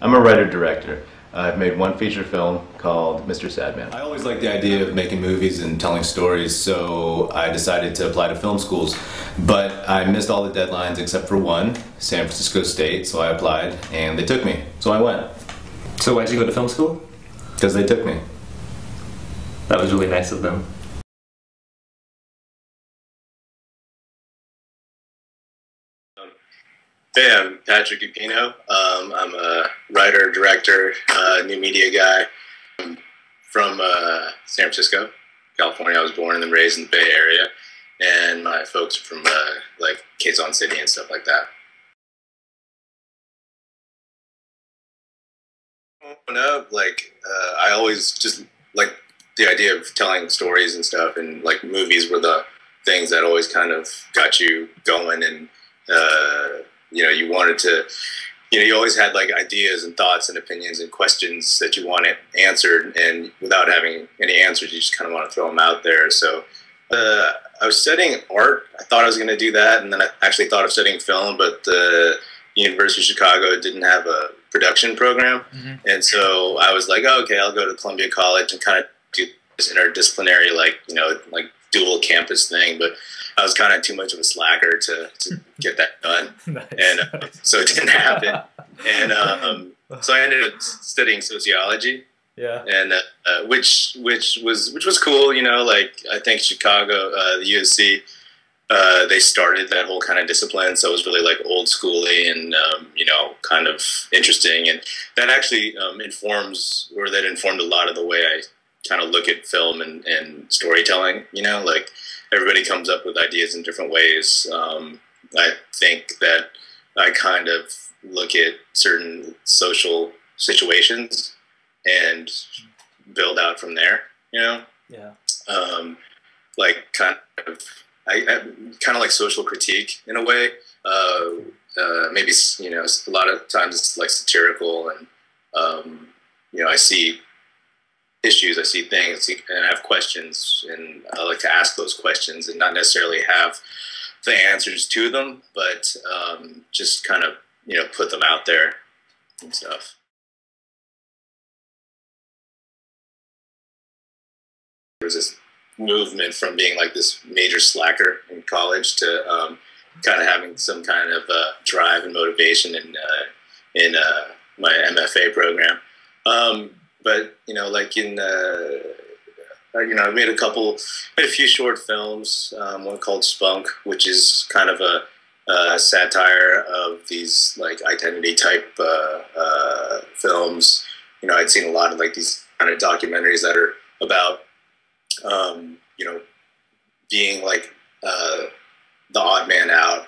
I'm a writer director. I've made one feature film called Mr. Sadman. I always liked the idea of making movies and telling stories, so I decided to apply to film schools. But I missed all the deadlines except for one, San Francisco State, so I applied and they took me. So I went. So why'd you go to film school? Because they took me. That was really nice of them. Hey, I'm Patrick Epino. Um, I'm a writer, director, uh, new media guy I'm from uh, San Francisco, California. I was born and raised in the Bay Area, and my folks are from uh, like Quezon City and stuff like that. Up, like uh, I always just like the idea of telling stories and stuff, and like movies were the things that always kind of got you going and uh, you know you wanted to you know you always had like ideas and thoughts and opinions and questions that you wanted answered and without having any answers you just kind of want to throw them out there. So uh, i was studying art. I thought i was going to do that and then i actually thought of studying film but the university of chicago didn't have a production program. Mm-hmm. and so i was like oh, okay i'll go to columbia college and kind of do this interdisciplinary like you know like dual campus thing. But I was kind of too much of a slacker to, to get that done, nice. and uh, so it didn't happen. and um, so I ended up studying sociology. Yeah. And uh, uh, which which was which was cool, you know. Like I think Chicago, uh, the U of C, uh, they started that whole kind of discipline, so it was really like old schooly and um, you know kind of interesting, and that actually um, informs or that informed a lot of the way I kind of look at film and, and storytelling. You know, like everybody comes up with ideas in different ways. Um, I think that I kind of look at certain social situations and build out from there. You know, yeah, um, like kind of, I, I, kind of like social critique in a way. Uh, uh, maybe you know, a lot of times it's like satirical, and um, you know, I see issues, I see things, and I have questions, and I like to ask those questions and not necessarily have the answers to them, but um, just kind of you know put them out there and stuff. There was this movement from being like this major slacker in college to um, kind of having some kind of uh, drive and motivation in uh, in uh, my MFA program. Um, but you know, like in uh, you know, I made a couple, made a few short films. Um, one called Spunk, which is kind of a, a satire of these like identity type uh, uh, films. You know, I'd seen a lot of like these kind of documentaries that are about, um, you know, being like uh, the odd man out.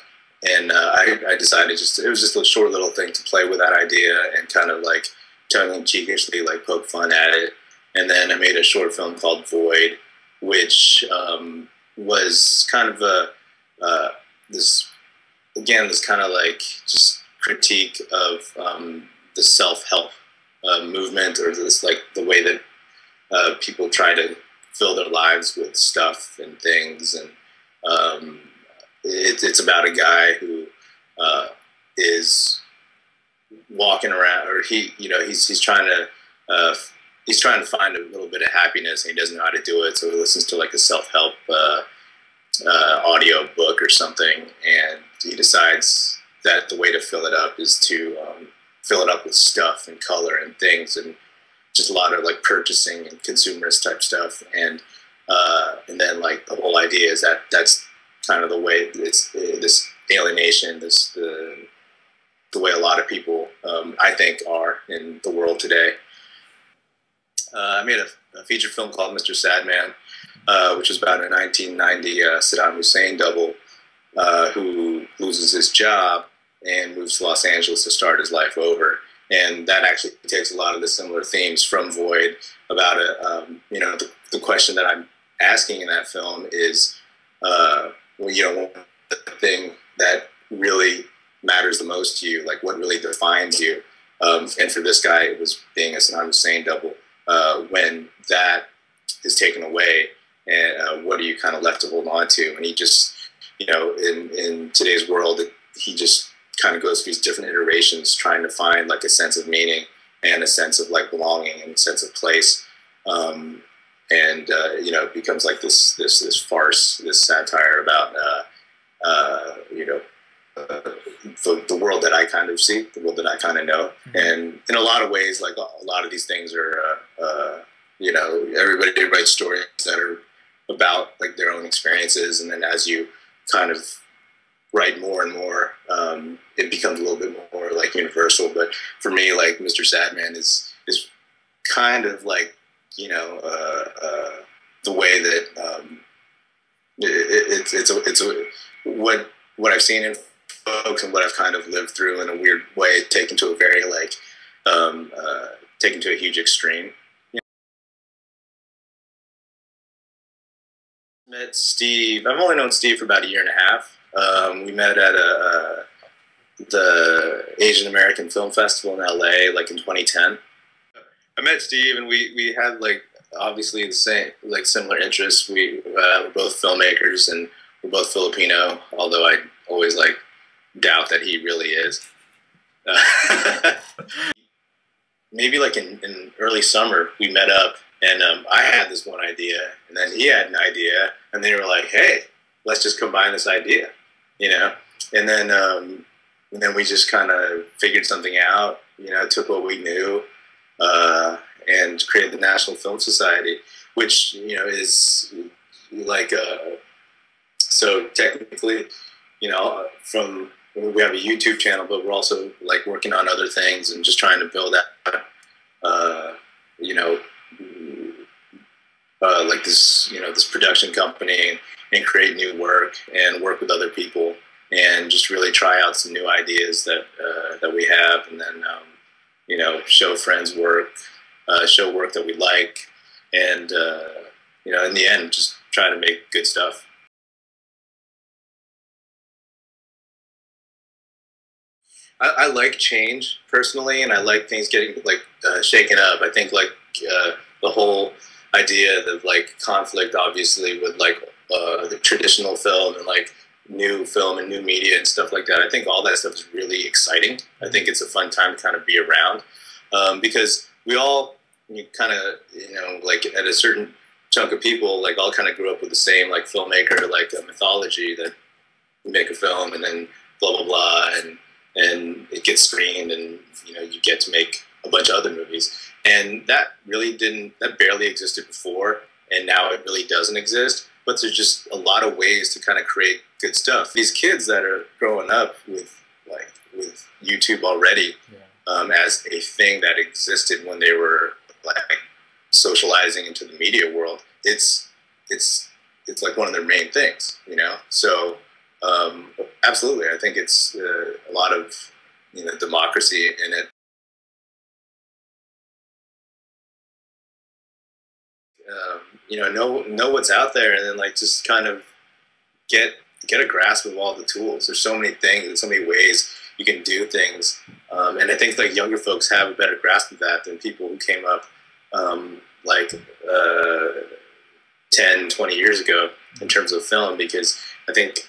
And uh, I, I decided just it was just a short little thing to play with that idea and kind of like tongue cheekishly like poke fun at it. And then I made a short film called Void, which um, was kind of a uh, this again this kind of like just critique of um, the self help uh, movement or this like the way that uh, people try to fill their lives with stuff and things and um, it, it's about a guy who uh, is walking around, or he, you know, he's he's trying to uh, he's trying to find a little bit of happiness, and he doesn't know how to do it, so he listens to like a self help uh, uh, audio book or something, and he decides that the way to fill it up is to um, fill it up with stuff and color and things, and just a lot of like purchasing and consumerist type stuff, and uh, and then like the whole idea is that that's kind of the way it's this alienation, this the the way a lot of people, um, I think, are in the world today. Uh, I made a, a, feature film called Mr. Sadman, uh, which was about a 1990 uh, Saddam Hussein double uh, who loses his job and moves to Los Angeles to start his life over. And that actually takes a lot of the similar themes from Void about it. Um, you know, the, the, question that I'm asking in that film is, uh, well, you know, the thing that really matters the most to you, like what really defines you. Um, and for this guy, it was being a Saddam Hussein double. Uh, when that is taken away, and uh, what are you kind of left to hold on to? And he just, you know, in in today's world, he just kind of goes through these different iterations, trying to find like a sense of meaning and a sense of like belonging and sense of place. Um, and uh, you know, it becomes like this this this farce, this satire about uh, uh, you know uh, the, the world that I kind of see, the world that I kind of know, and in a lot of ways, like a lot of these things are, uh, uh, you know, everybody writes stories that are about like their own experiences, and then as you kind of write more and more, um, it becomes a little bit more like universal. But for me, like Mr. Sadman is is kind of like you know uh, uh, the way that um, it, it, it's it's a, it's a what what I've seen in folks and what I've kind of lived through in a weird way, taken to a very like um, uh, taken to a huge extreme. Met Steve. I've only known Steve for about a year and a half. Um, we met at a, a, the Asian American Film Festival in LA, like in 2010. I met Steve, and we we had like obviously the same like similar interests. We uh, we're both filmmakers, and we're both Filipino. Although I always like doubt that he really is. Maybe like in, in early summer, we met up and um, I had this one idea, and then he had an idea, and they were like, "Hey, let's just combine this idea," you know. And then, um, and then we just kind of figured something out. You know, took what we knew uh, and created the National Film Society, which you know is like uh, so technically, you know, from we have a YouTube channel, but we're also like working on other things and just trying to build out, uh, you know, uh, like this, you know, this production company and, and, create new work and work with other people and just really try out some new ideas that uh, that we have, and then um, you know, show friends work, uh, show work that we like, and uh, you know, in the end, just try to make good stuff. I, I, like change personally, and I like things getting like uh, shaken up. I think like uh, the whole idea of like conflict, obviously, with like uh, the traditional film and like new film and new media and stuff like that. I think all that stuff is really exciting. I think it's a fun time to kind of be around um, because we all kind of you know like at a certain chunk of people like all kind of grew up with the same like filmmaker like a mythology that you make a film and then blah blah blah and and it gets screened and you know you get to make a bunch of other movies. And that really didn't that barely existed before and now it really doesn't exist. But there's just a lot of ways to kind of create good stuff. These kids that are growing up with like with youtube already yeah. um, as a thing that existed when they were like socializing into the media world it's it's it's like one of their main things you know? So um, absolutely, I think it's uh, a lot of you know democracy in it. Um, you know, know know what's out there, and then like just kind of get get a grasp of all the tools. There's so many things and so many ways you can do things, um, and I think like younger folks have a better grasp of that than people who came up um, like uh, 10, 20 years ago in terms of film, because I think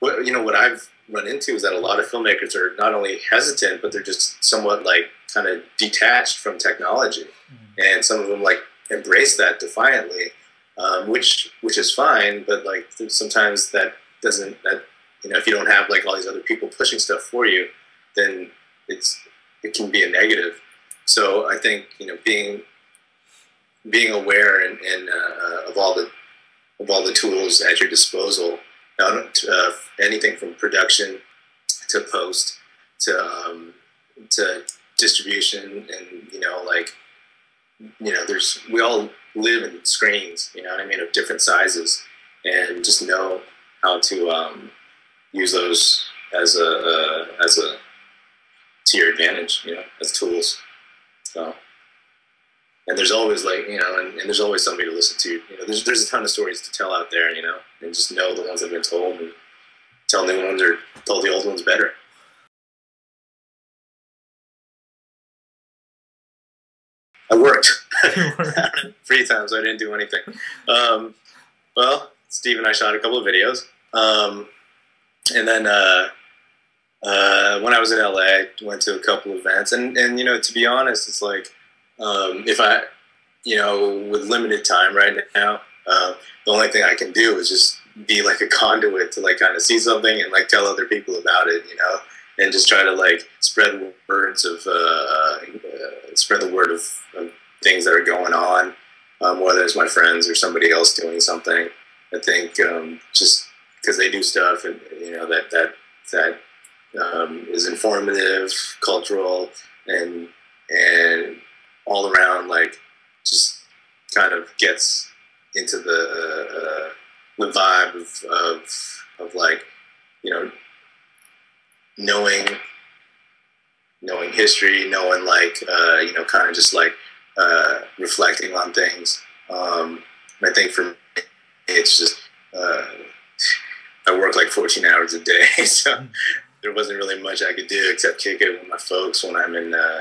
what you know what I've run into is that a lot of filmmakers are not only hesitant, but they're just somewhat like kind of detached from technology, mm-hmm. and some of them like embrace that defiantly, um, which which is fine. But like sometimes that doesn't that you know if you don't have like all these other people pushing stuff for you, then it's it can be a negative. So I think you know being being aware and, and uh, of all the of all the tools at your disposal uh, anything from production to post to um, to distribution and you know like you know there's we all live in screens you know what i mean of different sizes and just know how to um, use those as a uh, as a to your advantage you know as tools so and there's always like you know, and, and, there's always somebody to listen to. You know, there's there's a ton of stories to tell out there. You know, and just know the ones that have been told and tell new ones or tell the old ones better. I worked free time, so I didn't do anything. Um, well, Steve and I shot a couple of videos, um, and then uh, uh, when I was in LA, I went to a couple of events, and and you know, to be honest, it's like um, if I, you know, with limited time right now, uh, the only thing I can do is just be like a conduit to like kind of see something and like tell other people about it, you know, and just try to like spread words of uh, uh, spread the word of, of, things that are going on, um, whether it's my friends or somebody else doing something. I think um, just because they do stuff and you know that that that um, is informative, cultural, and and all around like just kind of gets into the uh, the vibe of, of of like you know knowing knowing history, knowing like uh, you know kind of just like uh, reflecting on things. Um, I think for me, it's just uh, I work like 14 hours a day, so there wasn't really much I could do except kick it with my folks when I'm in uh,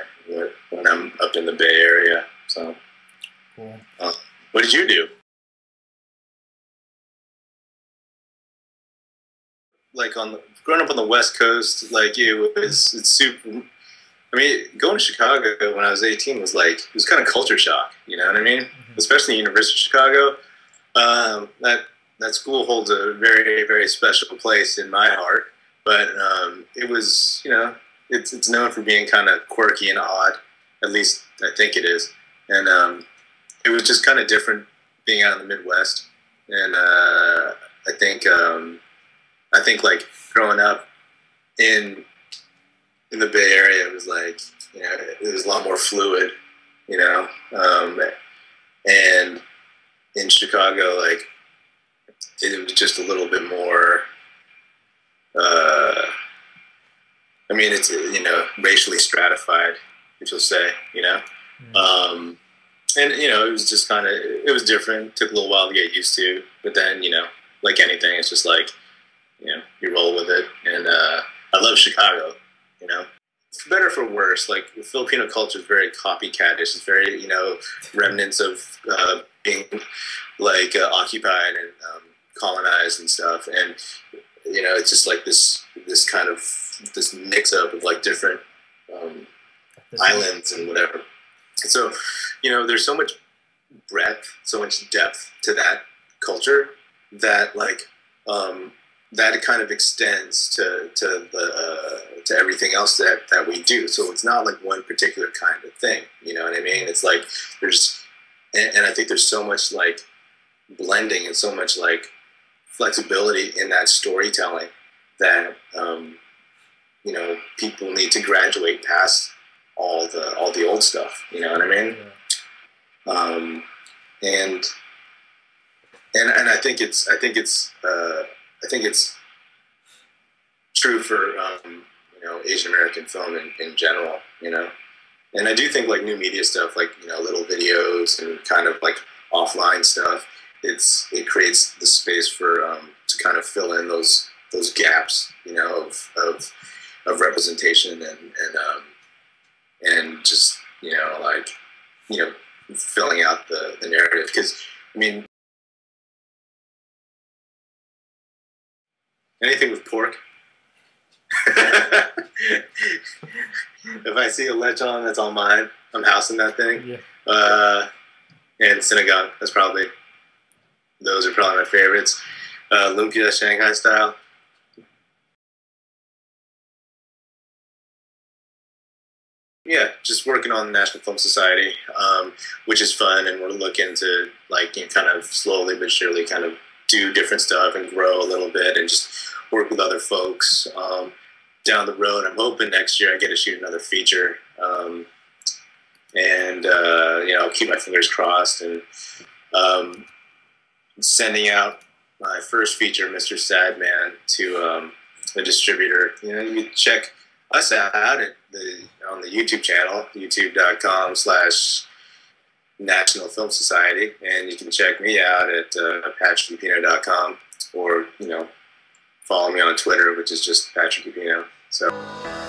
when I'm up in the Bay Area. So, cool. Uh, what did you do? Like on the, growing up on the West Coast, like you, it's it's super. I mean, going to Chicago when I was 18 was like it was kind of culture shock. You know what I mean? Mm-hmm. Especially University of Chicago. Um, that that school holds a very very special place in my heart but um, it was you know it's it's known for being kind of quirky and odd. At least I think it is, and um, it was just kind of different being out in the Midwest. And uh, I think um, I think like growing up in in the Bay Area, it was like you know it was a lot more fluid, you know, um, and in Chicago, like it was just a little bit more uh, I mean, it's you know racially stratified, if you'll say, you know, mm. um, and you know it was just kind of it was different. Took a little while to get used to, but then you know, like anything, it's just like you know you roll with it. And uh, I love Chicago, you know. For better for worse, like Filipino culture is very copycatish. It's very, you know, remnants of uh, being like uh, occupied and um, colonized and stuff. And you know, it's just like this this kind of this mix up of like different um, islands and whatever. And so, you know, there's so much breadth, so much depth to that culture that like um, that kind of extends to to the uh, to everything else that that we do. So it's not like one particular kind of thing. You know what I mean? It's like there's, and, and I think there's so much like blending and so much like flexibility in that storytelling that um, you know people need to graduate past all the all the old stuff. You know what I mean? Yeah. Um, and and and I think it's I think it's uh, I think it's true for um, you know Asian American film in, in general. You know, and I do think like new media stuff, like you know little videos and kind of like offline stuff it's it creates the space for um, to kind of fill in those those gaps, you know, of of, of representation and and um, and just you know like you know filling out the the narrative because I mean anything with pork. if I see a lechon that's on mine, I'm housing that thing. Yeah. Uh, and sinigang, that's probably those are probably my favorites. Uh, lumpia Shanghai style. Yeah, just working on the National Film Society, um, which is fun, and we're looking to like you know, kind of slowly but surely kind of do different stuff and grow a little bit, and just work with other folks um, down the road. I'm hoping next year I get to shoot another feature, um, and uh, you know I'll keep my fingers crossed and um, sending out my first feature, Mr. Sadman, to um, a distributor. You know, you check us out at the on the YouTube channel, youtube.com slash National Film Society, and you can check me out at uh, patrickepino.com or, you know, follow me on Twitter, which is just Patrick Epino. So.